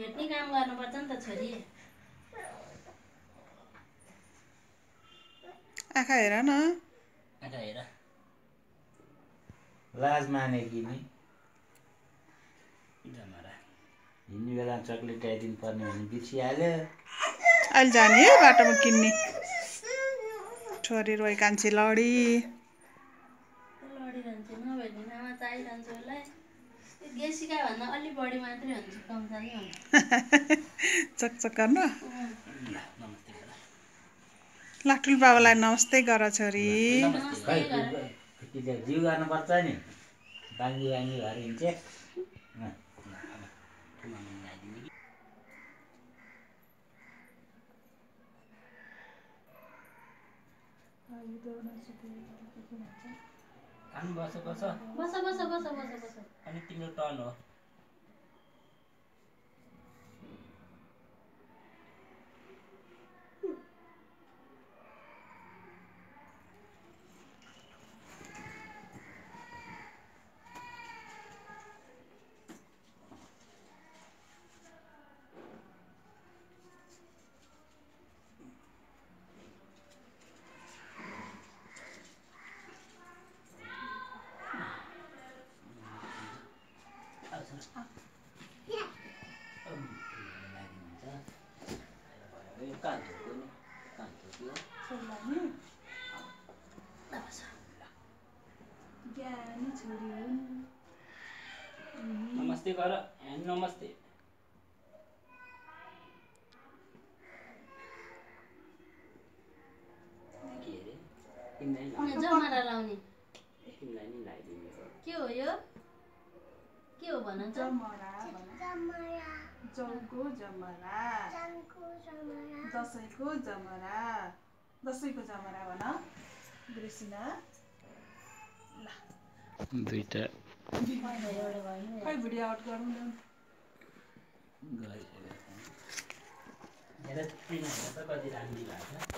गर्नुपर्छ नि त छोरी। आँखा हेर न। आँखा हेर। लाज माने कि नि? हिँड्ने बेला चक्लेट ल्याइदिनु पर्ने भने बिर्सिहाल्यो। अहिले जाने है बाटोमा किन्ने। छोरी रोइ कान्छी लडी। लडिरहन्छु नभए आमा चाहिरहन्छु उसलाई। चकचक गर्नु। ल नमस्ते गर लाटुल बाबालाई नमस्ते गर। छोरी जिउ गर्नुपर्छ नि। बाङ्गी बाङ्गी भएर हिँड्छ ल, बस बस बस बस बस। अनि तिम्रो टर्न हो। नमस्ते गर नमस्ते। के अरे? तिमीलाई भन त जौको जमरा दसैँको जमरा दसैँको जमरा भन ग्रेसिना दुईवटा खै भिडियो आउट गरौँ न हेर कति राम्रो भएको छ